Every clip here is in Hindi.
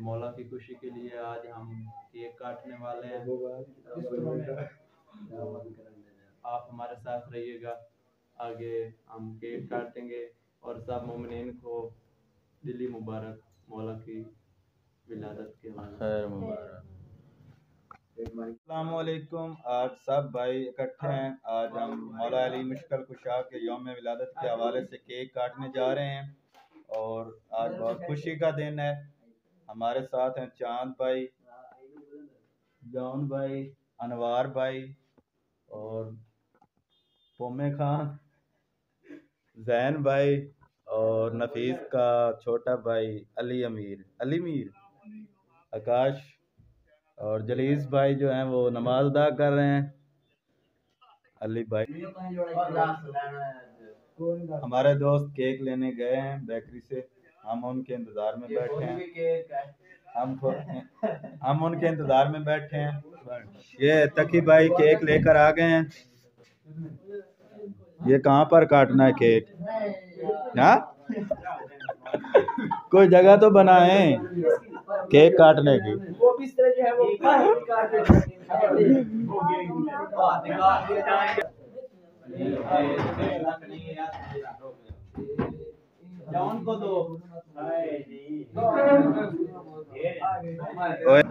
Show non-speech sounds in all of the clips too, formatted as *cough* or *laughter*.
मौला की खुशी के लिए आज हम केक काटने वाले हैं। आप हमारे साथ रहिएगा। आगे हम केक काटेंगे और सब मोमिन को दिली मुबारक मौला की विलादत के खैर मुबारक। वालेकुम आज सब भाई इकट्ठे हैं। आज हम मौला अली मुश्किल कुशा के योम विलादत के हवाले से केक काटने जा रहे हैं और आज बहुत खुशी का दिन है। हमारे साथ हैं चाँद भाई, जॉन भाई, अनवार भाई और पोमे खान, जैन भाई और नफीस का छोटा भाई अली अमीर। अली मीर आकाश और जलीस भाई जो हैं वो नमाज़ अदा कर रहे हैं। अली भाई। हमारे दोस्त केक लेने गए हैं बेकरी से। हम उनके इंतज़ार में बैठे हैं। हम हम उनके इंतज़ार में बैठे हैं। ये तकी भाई केक लेकर आ गए हैं। ये कहाँ पर काटना है केक? हाँ? कोई जगह तो बनाए। केक काटने की। जॉन को दो। ओए।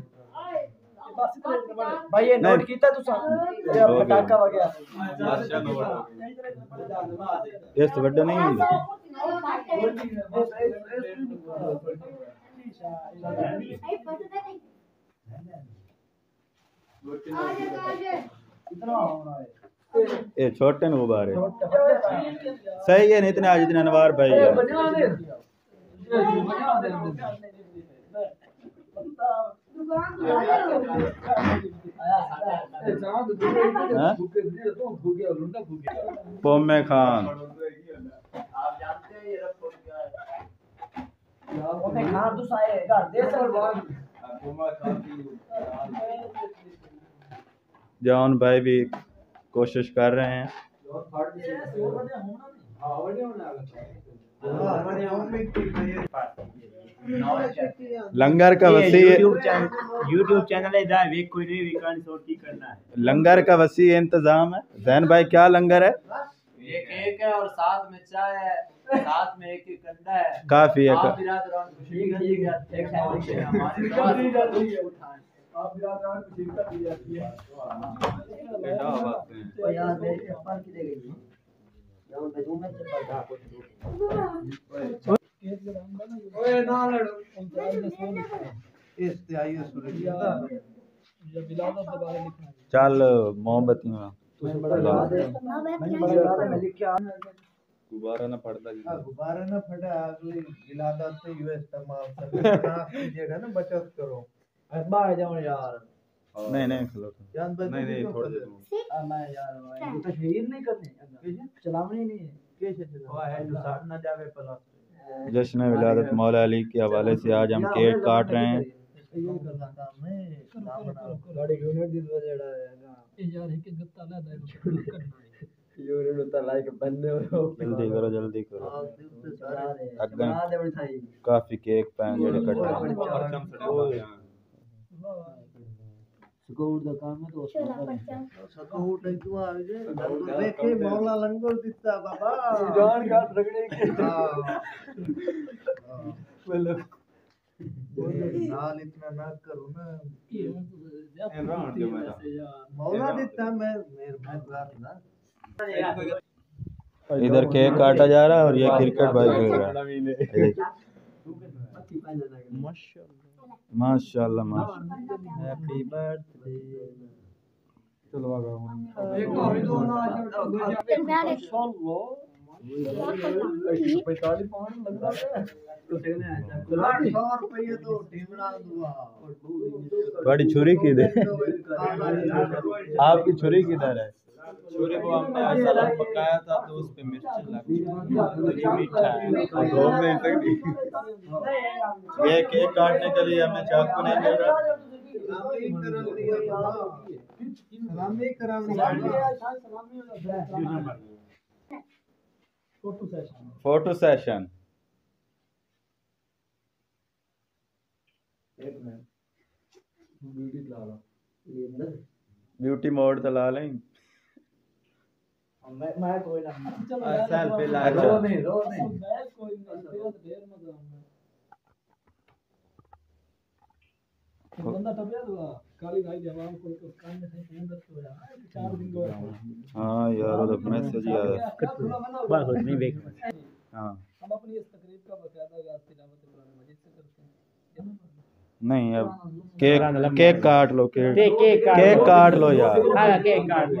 *laughs* *laughs* भाई ये नोट कीता हो पटाखा वगैरह। इस बड्डे नहीं हुई कितना होना है ये छोटे ने गुब्बारे सही है नहीं इतने आज इतने अनवार भाई है। हाँ? पोमे खान जॉन भाई भी कोशिश कर रहे हैं। लंगर का वसी यूट्यूब चैनल है जाए वे कोई नहीं विकान शॉट की करना है। लंगर का वसी इंतज़ाम है। जैन भाई क्या लंगर है? ये केक है और साथ में चाय है साथ में एक एक अंडा है काफ़ी है। आप है तो ओए ना लड़ो। इस ते आइए सुन जब बिलादत के बारे में लिखना चल मोमबत्तियाँ मैं बड़ा याद है। मैं बड़ा याद है मैं लिख। के गुब्बारा ना पड़ता जी गुब्बारा ना फटे अगली विलादत से यू *laughs* इस्तेमाल करना कीजिएगा ना बचत करो। बाहर जाओ यार। नहीं नहीं खलो तो। जान भाई नहीं नहीं थोड़ा दे आ, मैं यार मैं तो तशहीर नहीं करनी। चलावनी नहीं है। कैसे चला है तो साथ ना जावे प्लस जश्न विलादत मौला अली के हवाले से आज हम केक काट रहे हैं। जल्दी करो जल्दी करो। काफ़ी केक पैन जेड़े कट है। तो सको उठे क्यों आ गए लंगर देखे मौला लंगर दिता बाबा जान का रगड़े के हाल इतना ना करो ना मौला दिता मैं मेरे बात ना इधर केक काटा जा रहा है और ये क्रिकेट भाई खेल रहा है देखिए। माशाल्लाह माशाल्लाह। हैप्पी बर्थडे चलो आ है। तो दुआ थोड़ी छुरी किधर *laughs* आपकी छुरी किधर है? छुरी वो हमने ऐसा पकाया था तो उस पे मिर्च लग मीठा है। दो मिनट तक ये केक काटने के लिए हमें चाकू नहीं मिल रहा। Photo session. ब्यूटी मोड तो ला लें। मैं मैं कोई ना। सेल्फी ला अच्छा। नहीं रो नहीं बंदा टपिया तो काली भाई जवाब को तो कान में से फ़ोन दस हो। जाए चार दिन को हाँ यार वो मैसेज ही आया बस नहीं देख। हाँ। हम अपनी इस तकरीब का बकायदा गाज तिलावत कुरान मजीद से करते हैं। नहीं अब केक केक काट लो केक। केक- केक काट लो। यार। हाँ केक काट लो।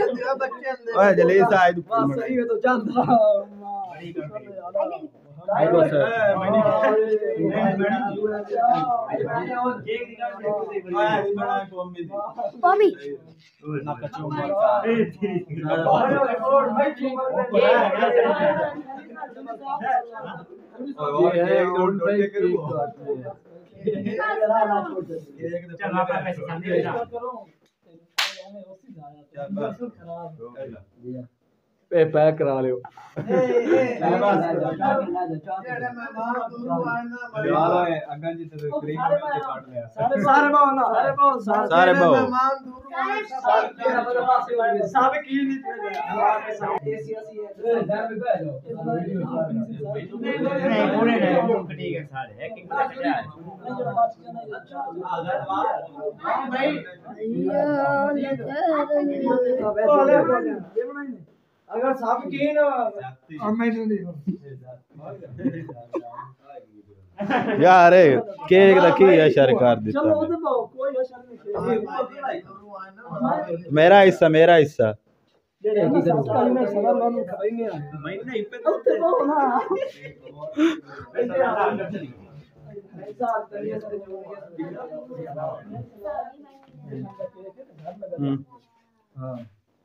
ओए जल्दी से आए सही है तो जानता आइगो सर Bobby. पे पैक करा लियो जेड़े मेहमान दूर आना अगन जी तो क्रीम में काट लिया सारे बाव ना सारे आना सब की नहीं है पूरे नहीं ठीक है सारे एक एक कटा है अगर सब की ना मैंने नहीं यार ए, केक रखी है शर कर चलो देता उधर पाओ कोई असर नहीं मेरा हिस्सा मेरा हिस्सा। कल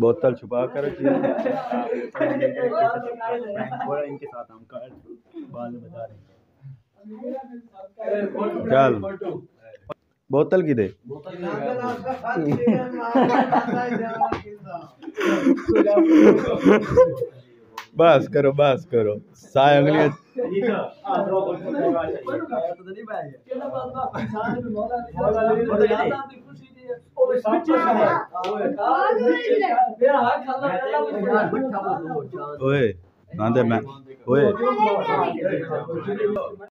बोतल छुपा कर रखिए इनके साथ हम बाद में बता रहे हैं। चल। बोतल की दे। बस करो बस करो। साय अंगलियाँ। केना बात बात इंसान में मौला मौला